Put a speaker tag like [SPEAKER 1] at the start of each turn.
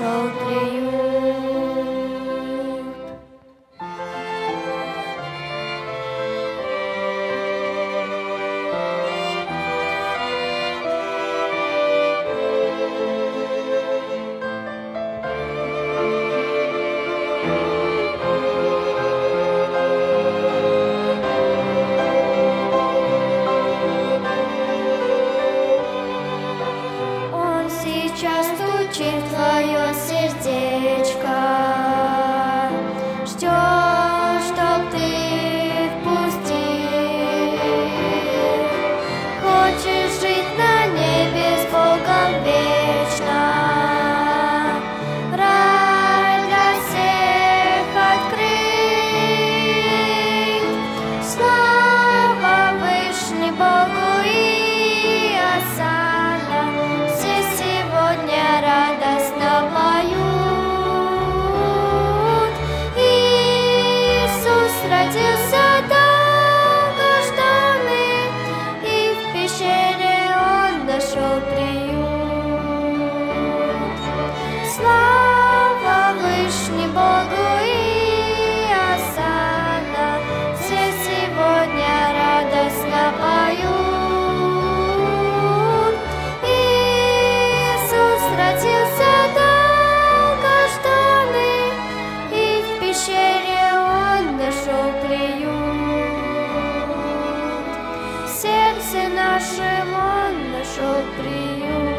[SPEAKER 1] show three. В твое сердечко. शक्रिय